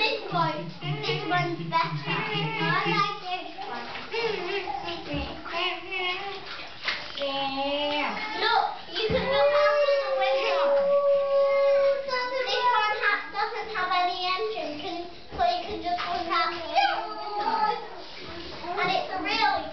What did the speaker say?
this one. This one's better. I like this one. Yeah. Look, you can look out the window. This one doesn't have any engine, so you can just look out. And it's a really